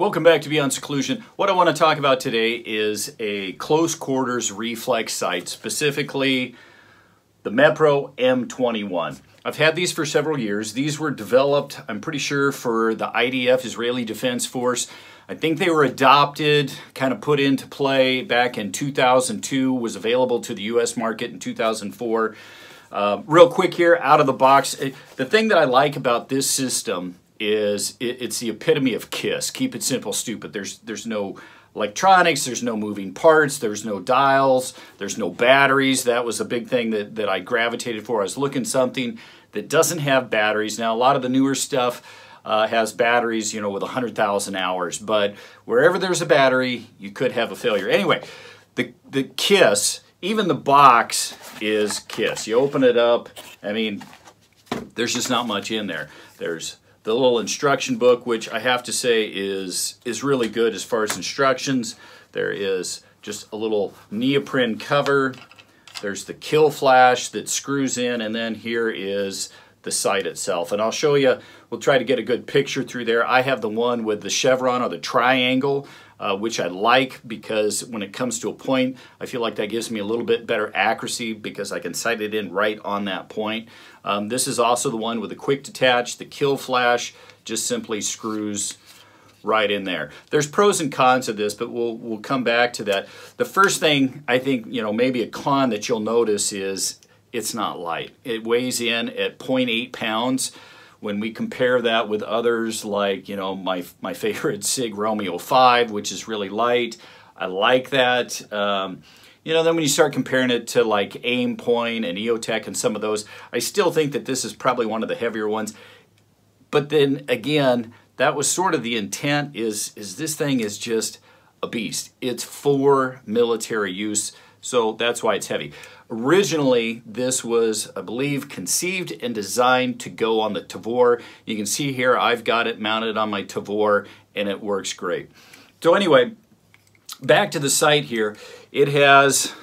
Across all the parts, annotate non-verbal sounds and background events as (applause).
Welcome back to Beyond Seclusion. What I want to talk about today is a close quarters reflex sight, specifically the Mepro M21. I've had these for several years. These were developed, I'm pretty sure, for the IDF, Israeli Defense Force. I think they were adopted, kind of put into play back in 2002, was available to the US market in 2004. Uh, real quick here, out of the box, the thing that I like about this system is it, it's the epitome of KISS. Keep it simple, stupid. There's there's no electronics, there's no moving parts, there's no dials, there's no batteries. That was a big thing that, that I gravitated for. I was looking something that doesn't have batteries. Now a lot of the newer stuff uh, has batteries, you know, with 100,000 hours, but wherever there's a battery, you could have a failure. Anyway, the, the KISS, even the box is KISS. You open it up, I mean, there's just not much in there. There's the little instruction book, which I have to say is, is really good as far as instructions. There is just a little neoprene cover. There's the kill flash that screws in, and then here is the sight itself. And I'll show you, we'll try to get a good picture through there. I have the one with the chevron or the triangle, uh, which I like because when it comes to a point, I feel like that gives me a little bit better accuracy because I can sight it in right on that point. Um, this is also the one with the quick detach, the kill flash, just simply screws right in there. There's pros and cons of this, but we'll we'll come back to that. The first thing I think, you know, maybe a con that you'll notice is it's not light. It weighs in at 0.8 pounds. When we compare that with others like, you know, my, my favorite (laughs) SIG Romeo 5, which is really light, I like that. Um, you know, then when you start comparing it to like Aimpoint and EOTech and some of those, I still think that this is probably one of the heavier ones. But then again, that was sort of the intent is, is this thing is just a beast. It's for military use, so that's why it's heavy. Originally, this was, I believe, conceived and designed to go on the Tavor. You can see here, I've got it mounted on my Tavor, and it works great. So anyway, back to the sight here. It has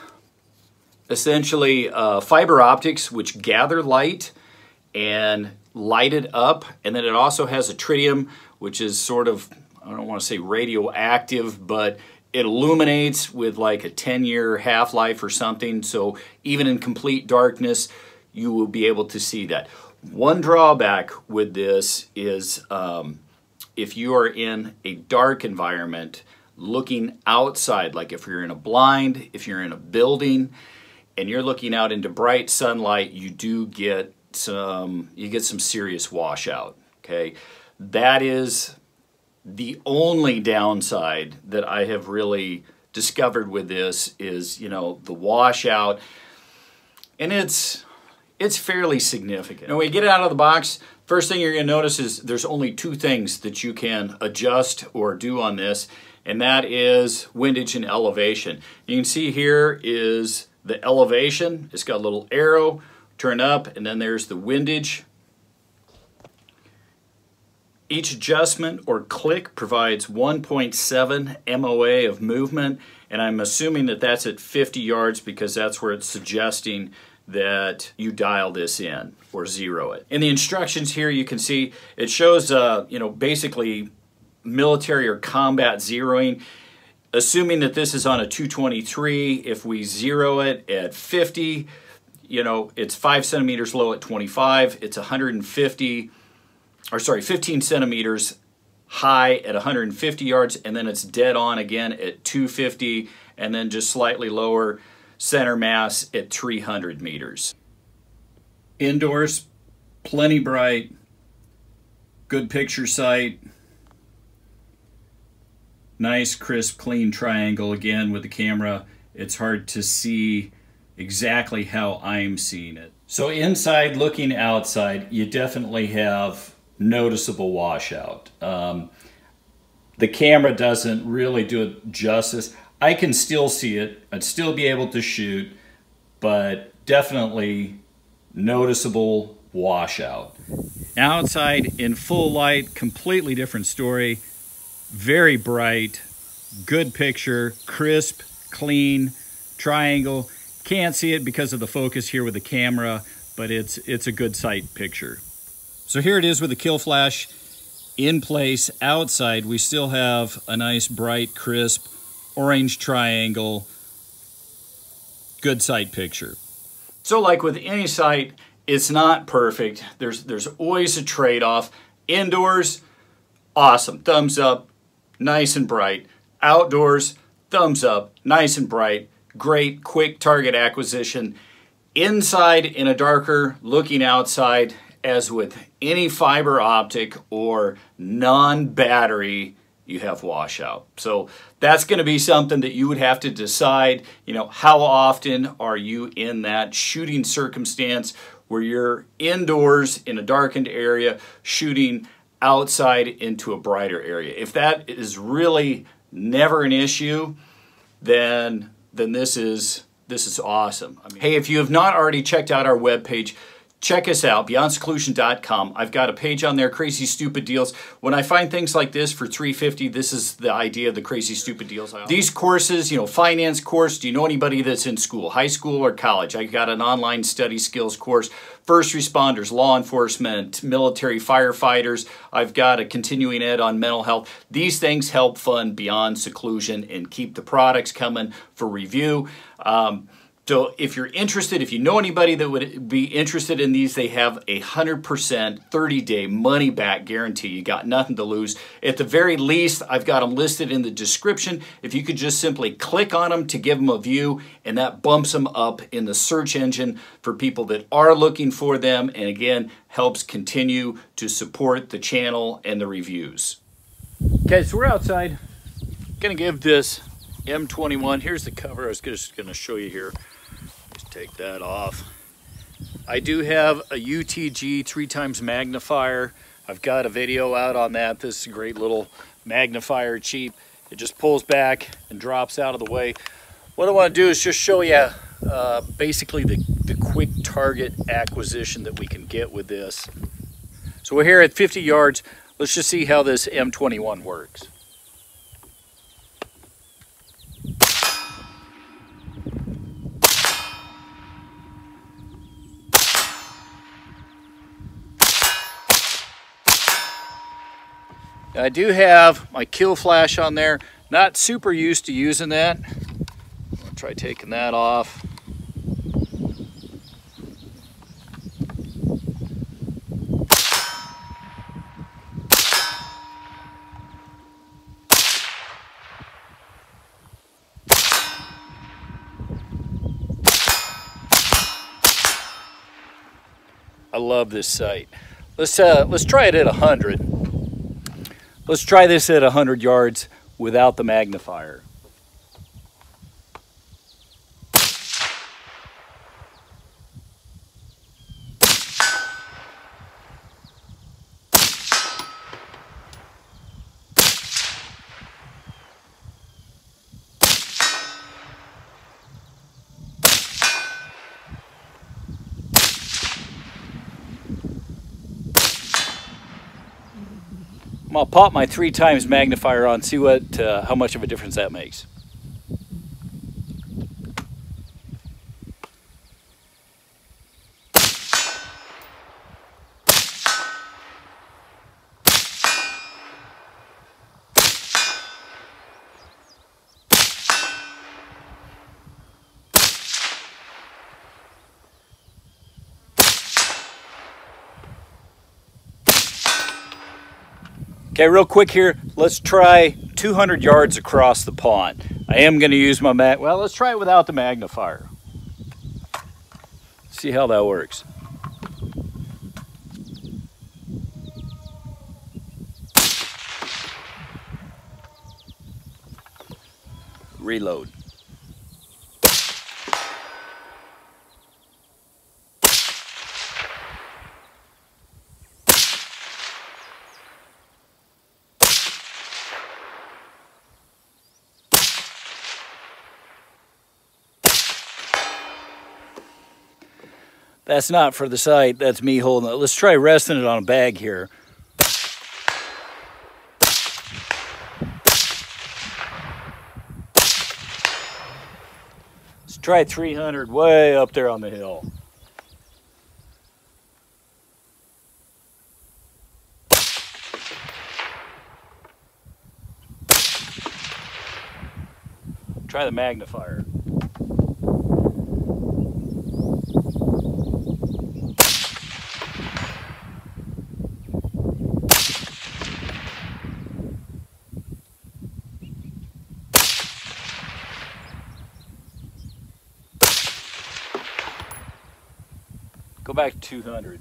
essentially uh, fiber optics, which gather light and light it up. And then it also has a tritium, which is sort of, I don't want to say radioactive, but it illuminates with like a 10 year half life or something. So even in complete darkness, you will be able to see that. One drawback with this is um, if you are in a dark environment, looking outside, like if you're in a blind, if you're in a building, and you're looking out into bright sunlight, you do get some, you get some serious washout, okay? That is the only downside that I have really discovered with this is, you know, the washout. And it's it's fairly significant. Now, when you get it out of the box, first thing you're going to notice is there's only two things that you can adjust or do on this, and that is windage and elevation. You can see here is the elevation. It's got a little arrow, turn up, and then there's the windage. Each adjustment or click provides 1.7 MOA of movement, and I'm assuming that that's at 50 yards because that's where it's suggesting that you dial this in or zero it. In the instructions here, you can see it shows, uh, you know, basically military or combat zeroing. Assuming that this is on a 223, if we zero it at 50, you know, it's five centimeters low at 25, it's 150 or sorry, 15 centimeters high at 150 yards, and then it's dead on again at 250, and then just slightly lower center mass at 300 meters. Indoors, plenty bright, good picture sight, nice, crisp, clean triangle again with the camera. It's hard to see exactly how I'm seeing it. So inside looking outside, you definitely have noticeable washout. Um, the camera doesn't really do it justice. I can still see it. I'd still be able to shoot, but definitely noticeable washout. Now outside in full light, completely different story. Very bright, good picture, crisp, clean, triangle. Can't see it because of the focus here with the camera, but it's it's a good sight picture. So here it is with the kill flash. in place outside, we still have a nice bright, crisp, orange triangle, good sight picture. So like with any sight, it's not perfect. There's, there's always a trade-off. Indoors, awesome, thumbs up, nice and bright. Outdoors, thumbs up, nice and bright, great, quick target acquisition. Inside in a darker, looking outside, as with any fiber optic or non-battery, you have washout. So that's going to be something that you would have to decide, you know, how often are you in that shooting circumstance where you're indoors in a darkened area shooting outside into a brighter area. If that is really never an issue, then then this is this is awesome. I mean, hey, if you have not already checked out our webpage, check us out, beyondseclusion.com. I've got a page on there, Crazy Stupid Deals. When I find things like this for 350 this is the idea of the Crazy Stupid Deals. These courses, you know, finance course, do you know anybody that's in school, high school or college? I got an online study skills course, first responders, law enforcement, military, firefighters. I've got a continuing ed on mental health. These things help fund Beyond Seclusion and keep the products coming for review. Um, so if you're interested, if you know anybody that would be interested in these, they have a 100% 30-day money-back guarantee. You got nothing to lose. At the very least, I've got them listed in the description. If you could just simply click on them to give them a view, and that bumps them up in the search engine for people that are looking for them, and again, helps continue to support the channel and the reviews. Okay, so we're outside. Gonna give this M21, here's the cover I was just gonna show you here take that off. I do have a UTG three times magnifier. I've got a video out on that. This is a great little magnifier, cheap. It just pulls back and drops out of the way. What I want to do is just show you uh, basically the, the quick target acquisition that we can get with this. So we're here at 50 yards. Let's just see how this M21 works. I do have my kill flash on there. Not super used to using that. I'll try taking that off. I love this sight. Let's uh, let's try it at a 100. Let's try this at 100 yards without the magnifier. I'll pop my three times magnifier on, see what uh, how much of a difference that makes. Okay, real quick here, let's try 200 yards across the pond. I am going to use my mag, well, let's try it without the magnifier. See how that works. Reload. That's not for the sight. That's me holding it. Let's try resting it on a bag here. Let's try 300 way up there on the hill. Try the magnifier. Back to 200.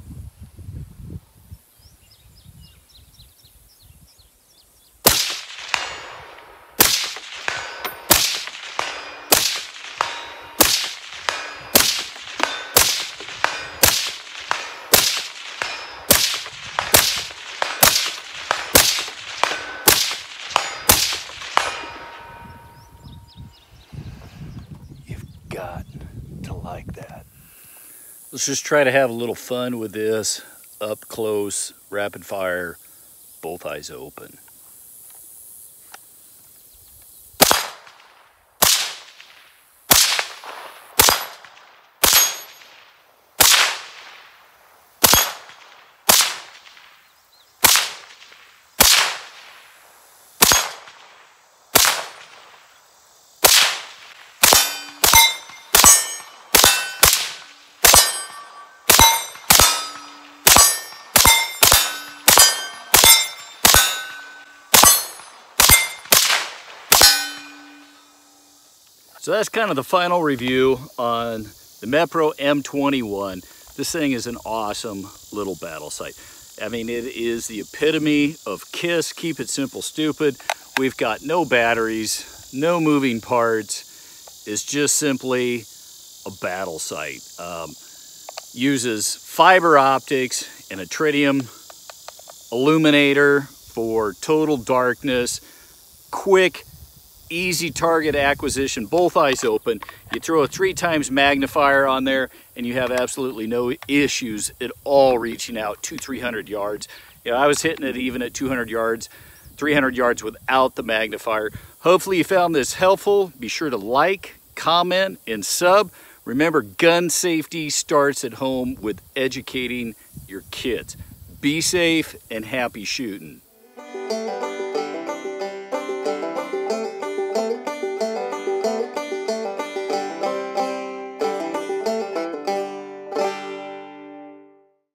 got to like that. Let's just try to have a little fun with this up close, rapid fire, both eyes open. So that's kind of the final review on the Mepro M21. This thing is an awesome little battle sight. I mean, it is the epitome of KISS, keep it simple, stupid. We've got no batteries, no moving parts. It's just simply a battle sight. Um, uses fiber optics and a tritium illuminator for total darkness, quick easy target acquisition, both eyes open. You throw a three times magnifier on there and you have absolutely no issues at all reaching out two, 300 yards. You know, I was hitting it even at 200 yards, 300 yards without the magnifier. Hopefully you found this helpful. Be sure to like, comment, and sub. Remember, gun safety starts at home with educating your kids. Be safe and happy shooting.